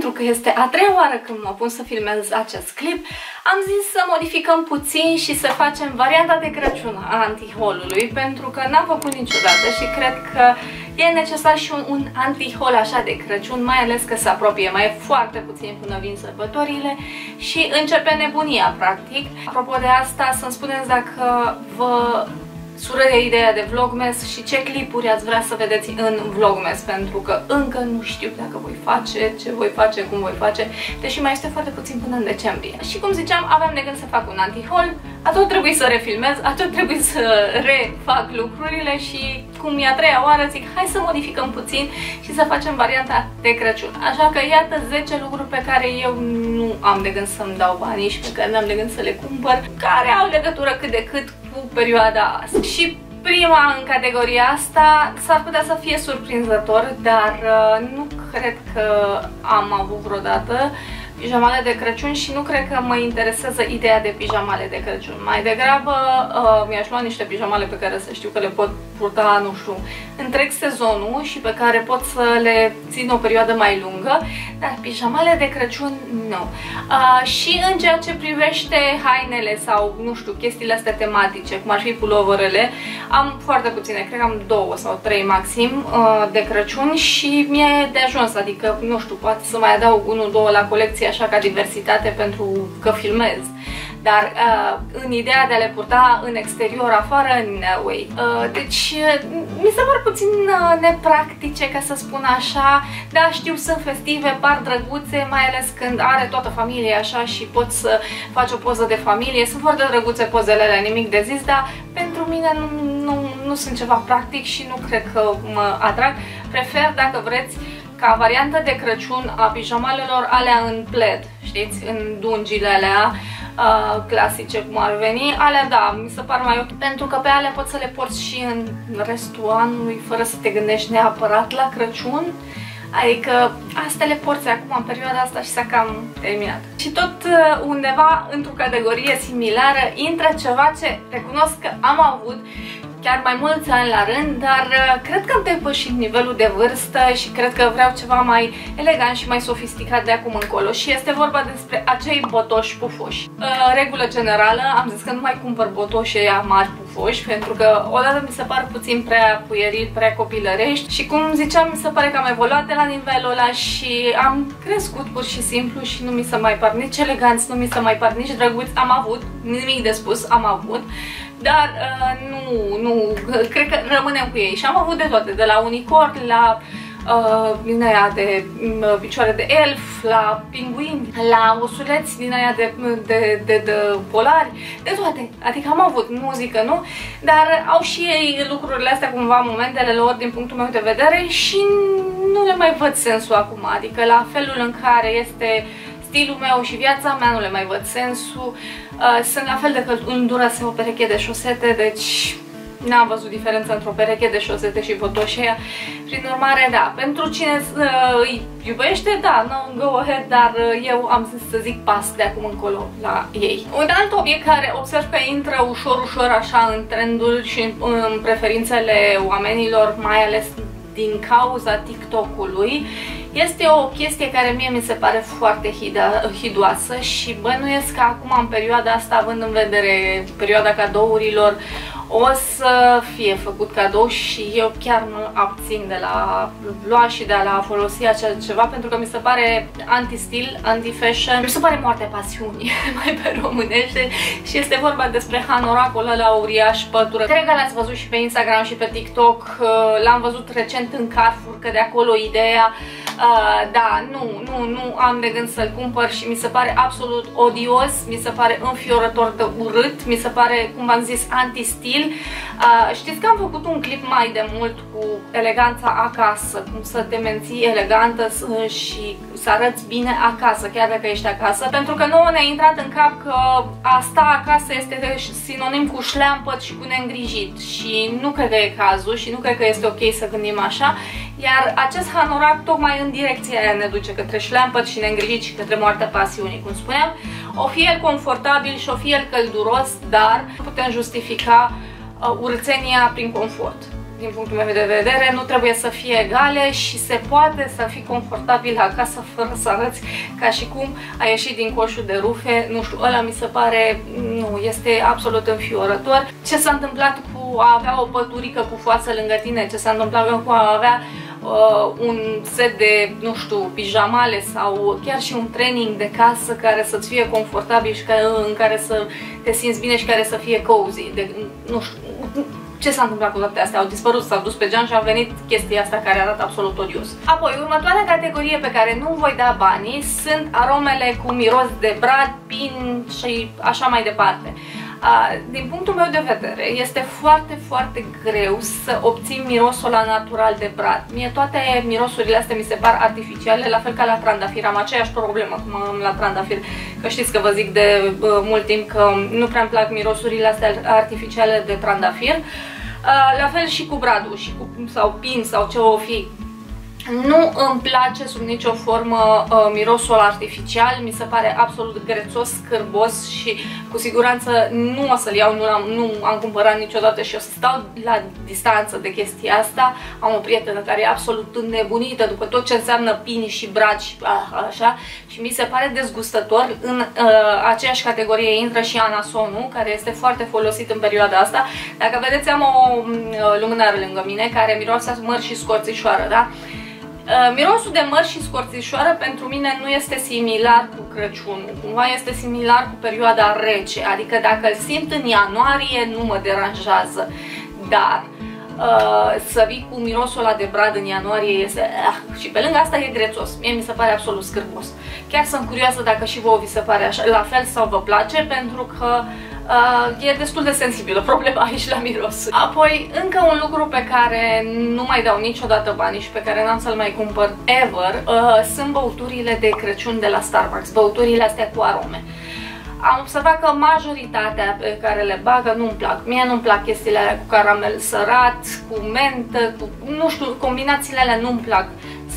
pentru că este a treia oară când mă pun să filmez acest clip, am zis să modificăm puțin și să facem varianta de Crăciun a antiholului, pentru că n-am făcut niciodată și cred că e necesar și un, un antihol așa de Crăciun, mai ales că se apropie, mai e foarte puțin până vin sărbătorile și începe nebunia, practic. Apropo de asta, să-mi spuneți dacă vă sură ideea de Vlogmas și ce clipuri ați vrea să vedeți în Vlogmas, pentru că încă nu știu dacă voi face, ce voi face, cum voi face, deși mai este foarte puțin până în decembrie. Și cum ziceam, aveam de gând să fac un anti-haul, atunci trebuie să refilmez, atunci trebuie să refac lucrurile și cum e a treia oară zic, hai să modificăm puțin și să facem varianta de Crăciun. Așa că iată 10 lucruri pe care eu nu am de gând să-mi dau banii și pe care nu am de gând să le cumpăr, care au legătură cât de cât cu perioada asta. Și prima în categoria asta s-ar putea să fie surprinzător, dar uh, nu cred că am avut vreodată pijamale de Crăciun și nu cred că mă interesează ideea de pijamale de Crăciun. Mai degrabă uh, mi-aș lua niște pijamale pe care să știu că le pot purta, nu știu, întreg sezonul și pe care pot să le țin o perioadă mai lungă, dar pijamale de Crăciun nu. Uh, și în ceea ce privește hainele sau, nu știu, chestiile astea tematice, cum ar fi puloverele, am foarte puține, cred că am două sau trei maxim uh, de Crăciun și mi-e de ajuns, adică, nu știu, poate să mai adaug unul, două la colecție așa ca diversitate pentru că filmez. Dar uh, în ideea de a le purta în exterior, afară, no way. Uh, deci, uh, mi se par puțin uh, nepractice, ca să spun așa. Da, știu, sunt festive, par drăguțe, mai ales când are toată familia așa și poți să faci o poză de familie. Sunt foarte drăguțe pozele alea, nimic de zis, dar pentru mine nu, nu, nu sunt ceva practic și nu cred că mă atrag. Prefer, dacă vreți, ca variantă de Crăciun a pijamalelor alea în pled, știți, în dungile alea uh, clasice cum ar veni, alea da, mi se par mai ok, pentru că pe alea poți să le porți și în restul anului fără să te gândești neapărat la Crăciun. Adică astea le porți acum în perioada asta și s-a cam terminat. Și tot uh, undeva într-o categorie similară intră ceva ce recunosc că am avut chiar mai mulți ani la rând, dar uh, cred că am depășit nivelul de vârstă și cred că vreau ceva mai elegant și mai sofisticat de acum încolo și este vorba despre acei botoși pufoși. Uh, regulă generală, am zis că nu mai cumpăr botoși aia mari pufoși, pentru că odată mi se par puțin prea puieril, prea copilărești. Și cum ziceam, mi se pare că am evoluat de la nivelul ăla și am crescut pur și simplu și nu mi se mai par nici eleganți, nu mi se mai par nici drăguți, am avut, nimic de spus, am avut. Dar uh, nu, nu, cred că rămânem cu ei. Și am avut de toate, de la unicorn la uh, din aia de uh, picioare de elf, la pinguini, la osuleți din aia de, de, de, de polari, de toate. Adică am avut muzică, nu? Dar au și ei lucrurile astea cumva, momentele lor din punctul meu de vedere și nu le mai văd sensul acum. Adică la felul în care este stilul meu și viața mea nu le mai văd sensul. Uh, sunt la fel de căldurăse o pereche de șosete, deci n-am văzut diferența între o pereche de șosete și botoșeia. Prin urmare, da, pentru cine uh, îi iubește, da, no, go ahead, dar uh, eu am zis să zic pas de acum încolo la ei. Un alt obiect care observ că intră ușor, ușor așa în trendul și în, în preferințele oamenilor, mai ales din cauza TikTok-ului, este o chestie care mie mi se pare foarte hidoasă și bănuiesc că acum în perioada asta, având în vedere perioada cadourilor, o să fie făcut cadou și eu chiar mă abțin de la lua și de la folosi acel ceva pentru că mi se pare anti-stil, anti-fashion, mi se pare moarte pasiuni mai pe românește. Și este vorba despre hanoracul ăla uriaș pătură. Cred că l-ați văzut și pe Instagram și pe TikTok, l-am văzut recent în Carrefour, că de acolo ideea Uh, da, nu, nu, nu am de gând să-l cumpăr și mi se pare absolut odios, mi se pare înfiorător de urât, mi se pare, cum v-am zis, anti-stil. Uh, știți că am făcut un clip mai de mult cu eleganța acasă, cum să te menții elegantă și să arăți bine acasă, chiar dacă ești acasă, pentru că nouă ne-a intrat în cap că a sta acasă este sinonim cu șleampăt și cu neîngrijit și nu cred că e cazul și nu cred că este ok să gândim așa, Iar acest hanorac tocmai în direcția aia ne duce către șleampăt și neîngrijit și către moartea pasiunii, cum spuneam. O fi el confortabil și o fi el călduros, dar putem justifica uh, urțenia prin confort din punctul meu de vedere, nu trebuie să fie egale și se poate să fii confortabil acasă fără să arăți ca și cum ai ieșit din coșul de rufe. Nu știu, ăla mi se pare, nu, este absolut înfiorător. Ce s-a întâmplat cu a avea o păturică cu foață lângă tine, ce s-a întâmplat cu a avea uh, un set de, nu știu, pijamale sau chiar și un training de casă care să-ți fie confortabil și care, în care să te simți bine și care să fie cozy. De, nu știu, ce s-a întâmplat cu toate astea? Au dispărut, s-au dus pe geam și a venit chestia asta care arată absolut odios. Apoi, următoarea categorie pe care nu voi da banii sunt aromele cu miros de brad, pin și așa mai departe. Din punctul meu de vedere, este foarte, foarte greu să obții mirosul la natural de brad. Mie toate mirosurile astea mi se par artificiale, la fel ca la trandafir. Am aceeași problemă cum am la trandafir, că știți că vă zic de uh, mult timp că nu prea îmi plac mirosurile astea artificiale de trandafir. Uh, la fel și cu bradul și cu, sau pin sau ce o fi. Nu îmi place sub nicio formă uh, mirosul artificial, mi se pare absolut grețos, scârbos și cu siguranță nu o să-l iau, nu am, nu am cumpărat niciodată și o să stau la distanță de chestia asta. Am o prietenă care e absolut înnebunită după tot ce înseamnă pini și braci și ah, așa și mi se pare dezgustător. În uh, aceeași categorie intră și anasonul, care este foarte folosit în perioada asta. Dacă vedeți, am o uh, lumânare lângă mine care miroase măr și scorțișoară, da? Uh, mirosul de măr și scorțișoară pentru mine nu este similar cu Crăciunul, cumva este similar cu perioada rece, adică dacă îl simt în ianuarie nu mă deranjează, dar uh, să vii cu mirosul ăla de brad în ianuarie este... Uh, și pe lângă asta e grețos, mie mi se pare absolut scârbos. Chiar sunt curioasă dacă și vouă vi se pare așa, la fel sau vă place, pentru că uh, Uh, e destul de sensibilă problema aici la miros. Apoi, încă un lucru pe care nu mai dau niciodată bani și pe care n-am să-l mai cumpăr ever, uh, sunt băuturile de Crăciun de la Starbucks, băuturile astea cu arome. Am observat că majoritatea pe care le bagă nu-mi plac. Mie nu-mi plac chestiile alea cu caramel sărat, cu mentă, cu, nu știu, combinațiile alea nu-mi plac.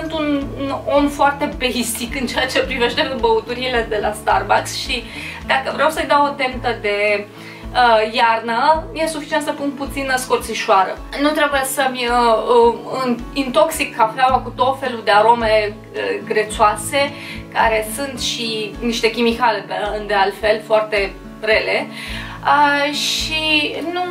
Sunt un, un om foarte basic în ceea ce privește băuturile de la Starbucks și dacă vreau să-i dau o tentă de uh, iarnă, e suficient să pun puțină scorțișoară. Nu trebuie să-mi uh, uh, intoxic cafeaua cu tot felul de arome uh, grețoase, care sunt și niște chimicale de altfel foarte rele. Uh, și nu,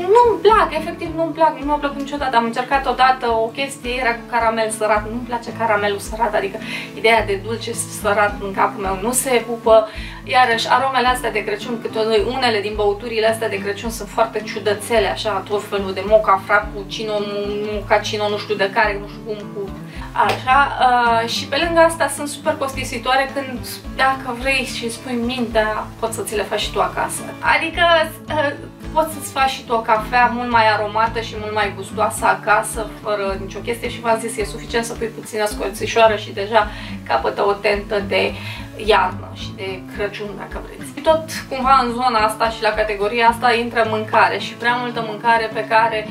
nu-mi plac, efectiv nu-mi plac, nu mi-a plăcut niciodată. Am încercat odată o chestie, era cu caramel sărat, nu-mi place caramelul sărat, adică ideea de dulce sărat în capul meu nu se pupă. Iarăși, aromele astea de Crăciun, câte unele din băuturile astea de Crăciun sunt foarte ciudățele, așa, tot felul de moca frappuccino, cino, nu știu de care, nu știu cum, cu Așa, uh, și pe lângă asta sunt super costisitoare când dacă vrei și spui mintea, poți să ți le faci și tu acasă. Adică uh, poți să-ți faci și tu o cafea mult mai aromată și mult mai gustoasă acasă, fără nicio chestie și v-am zis, e suficient să pui puțină scorțișoară și deja capătă o tentă de iarnă și de Crăciun, dacă vreți. Tot cumva în zona asta și la categoria asta intră mâncare și prea multă mâncare pe care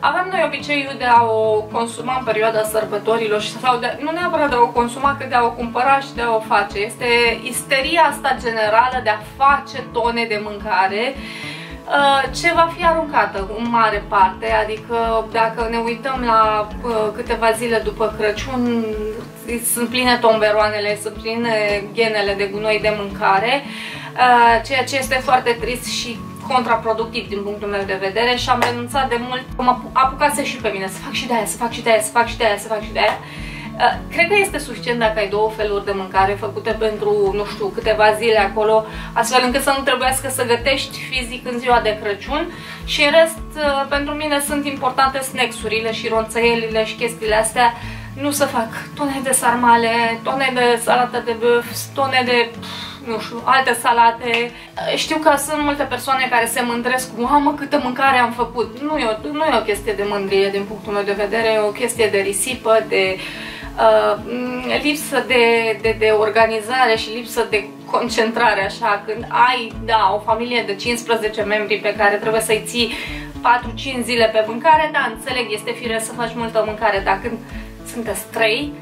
avem noi obiceiul de a o consuma în perioada sărbătorilor și sau de, nu neapărat de a o consuma, cât de a o cumpăra și de a o face. Este isteria asta generală de a face tone de mâncare uh, ce va fi aruncată în mare parte, adică dacă ne uităm la uh, câteva zile după Crăciun, sunt pline tomberoanele, sunt pline ghenele de gunoi de mâncare, uh, ceea ce este foarte trist și contraproductiv din punctul meu de vedere și am renunțat de mult, mă apucase și pe mine să fac și de aia, să fac și de aia, să fac și de aia, să fac și de aia. Uh, cred că este suficient dacă ai două feluri de mâncare făcute pentru, nu știu, câteva zile acolo, astfel încât să nu trebuiască să gătești fizic în ziua de Crăciun și în rest, uh, pentru mine sunt importante snacks-urile și ronțăielile și chestiile astea, nu să fac tone de sarmale, tone de salată de băf, tone de... Pff, nu știu, alte salate. Știu că sunt multe persoane care se mândresc cu, mamă, câtă mâncare am făcut. Nu e, o, nu e o chestie de mândrie din punctul meu de vedere, e o chestie de risipă, de uh, lipsă de, de, de organizare și lipsă de concentrare, așa, când ai, da, o familie de 15 membri pe care trebuie să-i ții 4-5 zile pe mâncare, da, înțeleg, este firesc să faci multă mâncare, dar când sunteți 3,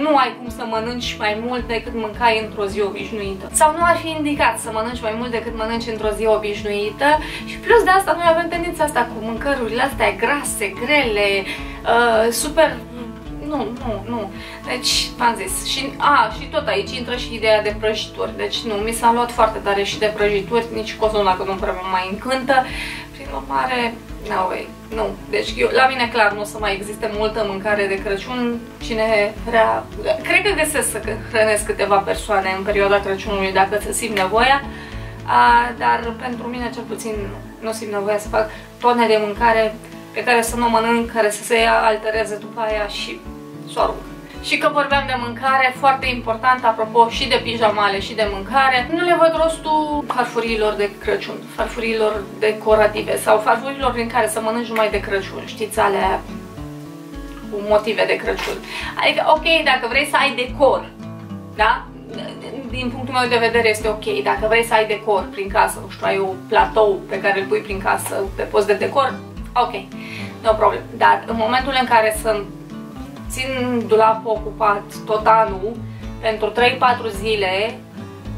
nu ai cum să mănânci mai mult decât mâncai într-o zi obișnuită. Sau nu ar fi indicat să mănânci mai mult decât mănânci într-o zi obișnuită și plus de asta noi avem tendința asta cu mâncărurile astea grase, grele, uh, super nu, nu, nu. Deci, v-am zis. Și, a, și tot aici intră și ideea de prăjituri. Deci, nu, mi s-a luat foarte tare și de prăjituri, nici cozona că nu prea mă mai încântă. Prin urmare, no way. Nu. Deci, eu, la mine clar nu o să mai existe multă mâncare de Crăciun. Cine vrea... Cred că găsesc să hrănesc câteva persoane în perioada Crăciunului dacă se simt nevoia. A, dar pentru mine cel puțin nu simt nevoia să fac tone de mâncare pe care să nu mănânc, care să se altereze după aia și să o arunc. Și că vorbeam de mâncare, foarte important, apropo și de pijamale și de mâncare, nu le văd rostul farfurilor de Crăciun, farfurilor decorative sau farfurilor din care să mănânci numai de Crăciun, știți, alea cu motive de Crăciun. Adică, ok, dacă vrei să ai decor, da? Din punctul meu de vedere este ok. Dacă vrei să ai decor prin casă, nu știu, ai o platou pe care îl pui prin casă pe post de decor, ok, no problem. Dar în momentul în care sunt țin dulapul ocupat tot anul pentru 3-4 zile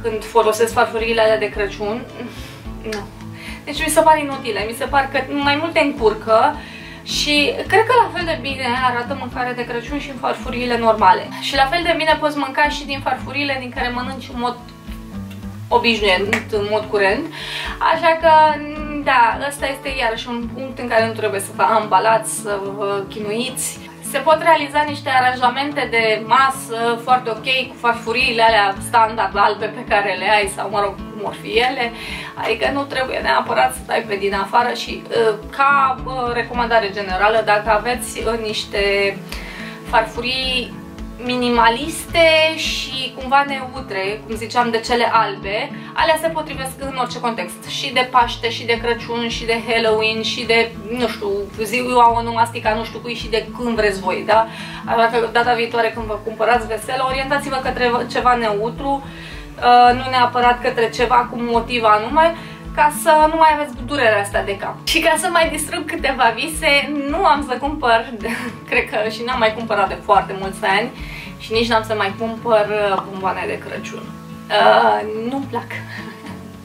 când folosesc farfuriile alea de Crăciun, nu. Deci mi se par inutile, mi se par că mai multe încurcă și cred că la fel de bine arată mâncare de Crăciun și în farfuriile normale. Și la fel de bine poți mânca și din farfurile din care mănânci în mod obișnuit, în mod curent. Așa că, da, ăsta este iarăși un punct în care nu trebuie să vă ambalați, să vă chinuiți se pot realiza niște aranjamente de masă foarte ok cu farfuriile alea standard albe pe care le ai sau mă rog cum or fi ele, adică nu trebuie neapărat să dai pe din afară și uh, ca uh, recomandare generală dacă aveți uh, niște farfurii minimaliste și cumva neutre, cum ziceam, de cele albe, alea se potrivesc în orice context. Și de Paște, și de Crăciun, și de Halloween, și de, nu știu, ziua onomastica, nu știu cui, și de când vreți voi, da? Așa că data viitoare când vă cumpărați veselă, orientați-vă către ceva neutru, uh, nu neapărat către ceva cu motiv anume, ca să nu mai aveți durerea asta de cap. Și ca să mai distrug câteva vise, nu am să cumpăr, cred că și n-am mai cumpărat de foarte mulți ani și nici n-am să mai cumpăr uh, bomboane de Crăciun. Uh, nu-mi plac.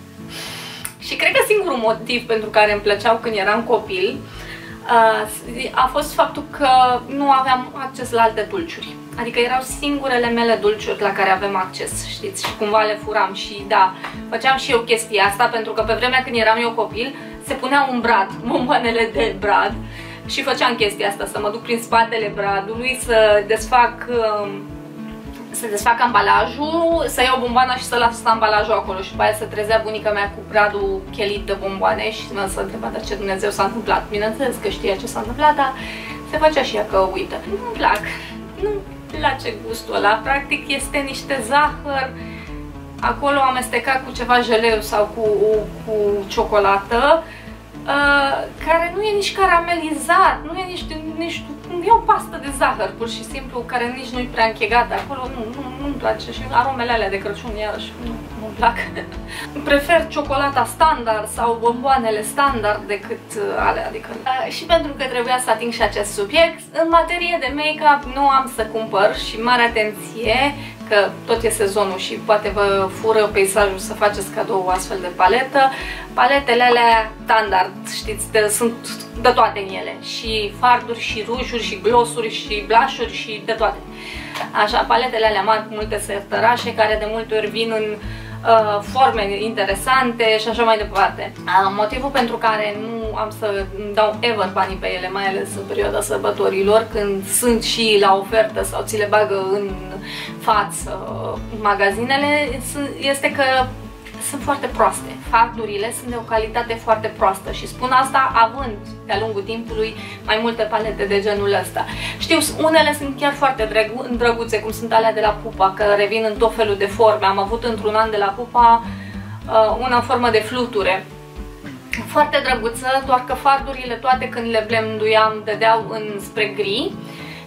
și cred că singurul motiv pentru care îmi plăceau când eram copil uh, a fost faptul că nu aveam acces la alte dulciuri. Adică erau singurele mele dulciuri la care avem acces, știți, și cumva le furam și da, făceam și eu chestia asta pentru că pe vremea când eram eu copil se puneau în brad, bomboanele de brad și făceam chestia asta, să mă duc prin spatele bradului, să desfac um, să desfac ambalajul, să iau bomboana și să las ambalajul acolo și după aia să trezea bunica mea cu bradul chelit de bomboane și mă să întreba dar ce Dumnezeu s-a întâmplat. Bineînțeles că știa ce s-a întâmplat, dar se făcea și ea că uită. Nu-mi plac. Nu place gustul ăla. Practic este niște zahăr. Acolo amestecat cu ceva jeleu sau cu, cu ciocolată uh, care nu e nici caramelizat, nu e nici, nici e o pastă de zahăr, pur și simplu, care nici nu-i prea închegată acolo, nu, nu, nu-mi place și aromele alea de Crăciun, iarăși, nu, nu-mi plac. Prefer ciocolata standard sau bomboanele standard decât uh, alea, adică... Uh, și pentru că trebuia să ating și acest subiect, în materie de make-up nu am să cumpăr și mare atenție, că tot e sezonul și poate vă fură peisajul să faceți cadou o astfel de paletă. Paletele alea standard, știți, de, sunt de toate în ele. Și farduri, și rujuri, și glosuri, și blushuri, și de toate. Așa, paletele alea mari cu multe sertărașe, care de multe ori vin în uh, forme interesante și așa mai departe. Uh, motivul pentru care nu am să dau ever banii pe ele, mai ales în perioada sărbătorilor, când sunt și la ofertă sau ți le bagă în față magazinele, este că sunt foarte proaste. Fardurile sunt de o calitate foarte proastă și spun asta având de-a lungul timpului mai multe palete de genul ăsta. Știu, unele sunt chiar foarte drăguțe, cum sunt alea de la Pupa, că revin în tot felul de forme. Am avut într-un an de la Pupa uh, una în formă de fluture. Foarte drăguță, doar că fardurile toate când le blenduiam dădeau în spre gri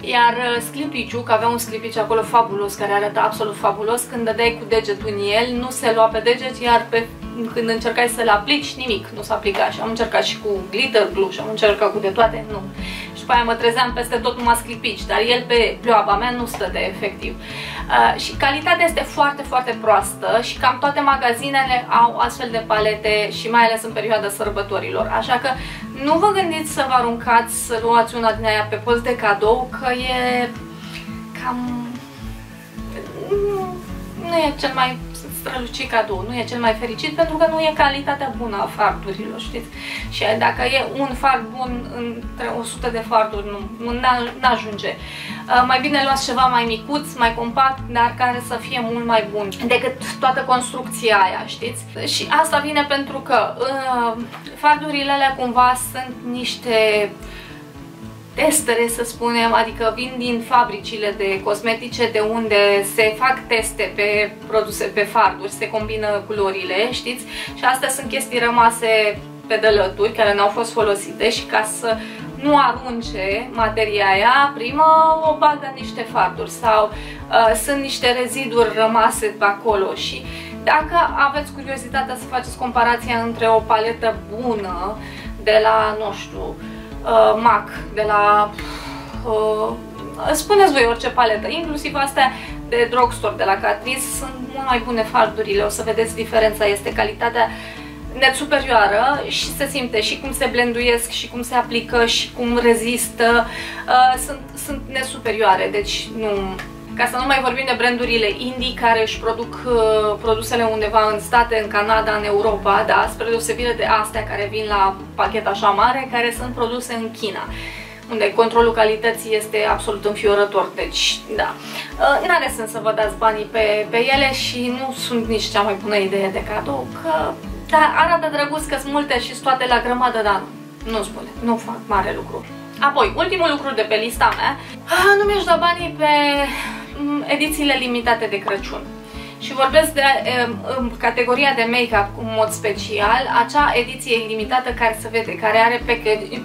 iar uh, sclipiciu, că avea un sclipici acolo fabulos, care arăta absolut fabulos, când dădeai cu degetul în el, nu se lua pe deget, iar pe când încercai să le aplici, nimic nu s-a aplicat și am încercat și cu glitter glue și am încercat cu de toate, nu. Și după aia mă trezeam peste tot numai sclipici, dar el pe pleoaba mea nu stă de efectiv. Uh, și calitatea este foarte, foarte proastă și cam toate magazinele au astfel de palete și mai ales în perioada sărbătorilor. Așa că nu vă gândiți să vă aruncați să luați una din aia pe post de cadou, că e cam... Nu, nu e cel mai strălucit cadou, nu e cel mai fericit pentru că nu e calitatea bună a fardurilor, știți? Și dacă e un fard bun între 100 de farduri, nu, nu ajunge. Uh, mai bine luați ceva mai micuț, mai compact, dar care să fie mult mai bun decât toată construcția aia, știți? Și asta vine pentru că uh, fardurile alea cumva sunt niște testere, să spunem, adică vin din fabricile de cosmetice de unde se fac teste pe produse, pe farduri, se combină culorile, știți? Și astea sunt chestii rămase pe dălături care n-au fost folosite și ca să nu arunce materia aia, prima o bagă niște farduri sau uh, sunt niște reziduri rămase pe acolo și dacă aveți curiozitatea să faceți comparația între o paletă bună de la, nu știu, uh, MAC, de la... Uh, spuneți voi orice paletă, inclusiv astea de drugstore, de la Catrice, sunt mult mai bune fardurile, o să vedeți diferența, este calitatea net superioară și se simte și cum se blenduiesc și cum se aplică și cum rezistă, uh, sunt, sunt net superioare, deci nu... Ca să nu mai vorbim de brandurile indie care își produc uh, produsele undeva în state, în Canada, în Europa, da, spre deosebire de astea care vin la pachet așa mare, care sunt produse în China unde controlul calității este absolut înfiorător, deci da. Uh, n-are sens să vă dați banii pe, pe ele și nu sunt nici cea mai bună idee de cadou, că da, arată drăguț că sunt multe și toate la grămadă, dar nu, nu spune, nu fac mare lucru. Apoi, ultimul lucru de pe lista mea, ah, nu mi-aș da banii pe Mm, edițiile limitate de Crăciun. Și vorbesc de în categoria de make-up în mod special, acea ediție limitată care se vede, care are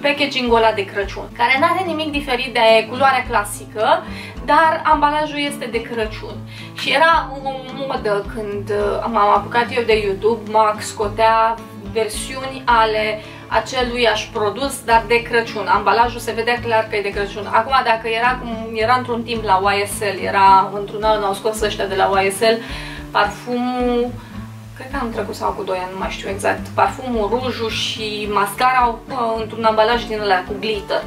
packaging-ul ăla de Crăciun, care nu are nimic diferit de culoarea clasică, dar ambalajul este de Crăciun. Și era o modă când uh, m-am apucat eu de YouTube, Max scotea versiuni ale aceluiași produs, dar de Crăciun. Ambalajul se vedea clar că e de Crăciun. Acum, dacă era cum era într-un timp la YSL, era într-un an, au scos ăștia de la YSL, parfumul, cred că am trecut sau cu 2 ani, nu mai știu exact, parfumul, rujul și mascara într-un ambalaj din ăla cu glitter.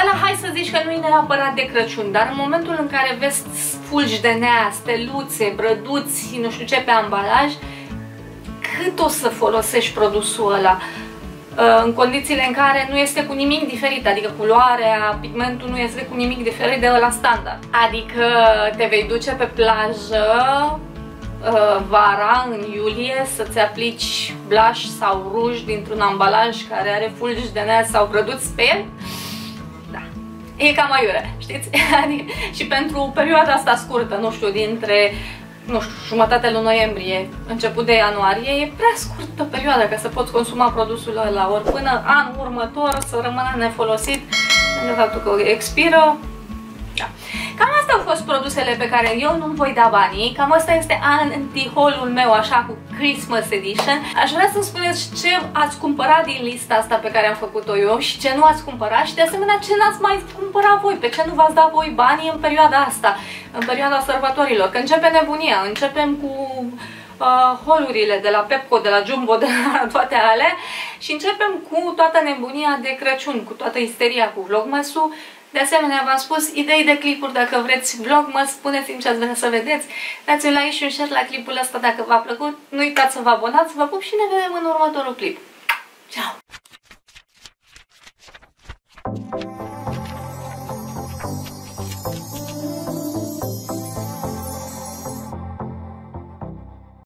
Ăla, hai să zici că nu e neapărat de Crăciun, dar în momentul în care vezi fulgi de nea, steluțe, brăduți, nu știu ce pe ambalaj, cât o să folosești produsul ăla? Uh, în condițiile în care nu este cu nimic diferit, adică culoarea, pigmentul nu este cu nimic diferit de la standard. Adică te vei duce pe plajă uh, vara, în iulie, să-ți aplici blush sau ruj dintr-un ambalaj care are fulgi de nea sau brăduți pe el? Da. E cam aiure, știți? Adică, și pentru perioada asta scurtă, nu știu, dintre nu știu, jumătatea lui noiembrie, început de ianuarie, e prea scurtă perioada ca să poți consuma produsul ăla, ori până anul următor să rămână nefolosit, de faptul că expiră, da. Cam astea au fost produsele pe care eu nu-mi voi da banii, cam asta este anti-haul-ul meu așa cu Christmas Edition. Aș vrea să-mi spuneți ce ați cumpărat din lista asta pe care am făcut-o eu și ce nu ați cumpărat și de asemenea ce n-ați mai cumpărat voi, pe ce nu v-ați dat voi banii în perioada asta, în perioada sărbătorilor, că începe nebunia, începem cu uh, holurile de la Pepco, de la Jumbo, de la toate ale și începem cu toată nebunia de Crăciun, cu toată isteria cu vlogmasul. De asemenea, v-am spus idei de clipuri, dacă vreți vlogmas, spuneți-mi ce ați vrea să vedeți. Dați un like și un share la clipul ăsta dacă v-a plăcut. Nu uitați să vă abonați, vă pup și ne vedem în următorul clip. Ciao!